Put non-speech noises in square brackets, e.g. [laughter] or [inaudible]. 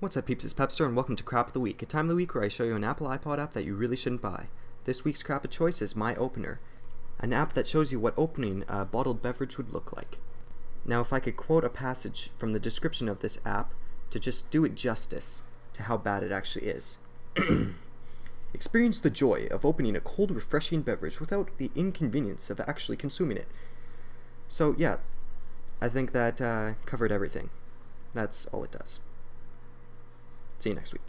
What's up peeps, it's Pepzter and welcome to CrApp of the Week, a time of the week where I show you an Apple iPod app that you really shouldn't buy. This week's crap of choice is MyOpener, an app that shows you what opening a bottled beverage would look like. Now if I could quote a passage from the description of this app to just do it justice to how bad it actually is. [clears throat] Experience the joy of opening a cold refreshing beverage without the inconvenience of actually consuming it. So yeah, I think that uh, covered everything. That's all it does. See you next week.